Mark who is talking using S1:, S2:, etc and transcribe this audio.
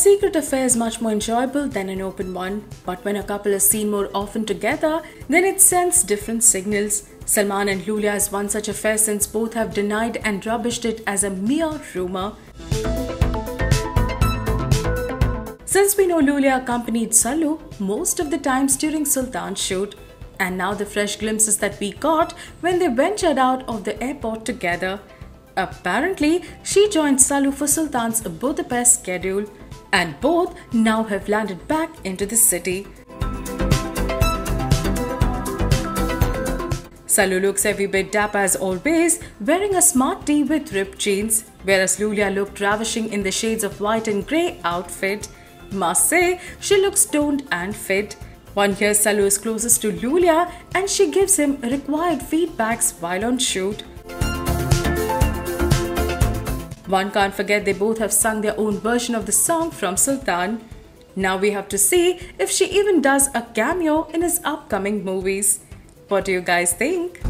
S1: secret affair is much more enjoyable than an open one, but when a couple is seen more often together, then it sends different signals. Salman and Lulia has one such affair since both have denied and rubbished it as a mere rumor. Since we know Lulia accompanied Sallu most of the times during Sultan's shoot, and now the fresh glimpses that we got when they ventured out of the airport together. Apparently, she joined Sallu for Sultan's Budapest schedule and both now have landed back into the city. Sallu looks every bit dapper as always, wearing a smart tee with ripped jeans, whereas Lulia looked ravishing in the shades of white and grey outfit. Must say, she looks toned and fit. One year Sallu is closest to Lulia and she gives him required feedbacks while on shoot. One can't forget they both have sung their own version of the song from Sultan. Now we have to see if she even does a cameo in his upcoming movies. What do you guys think?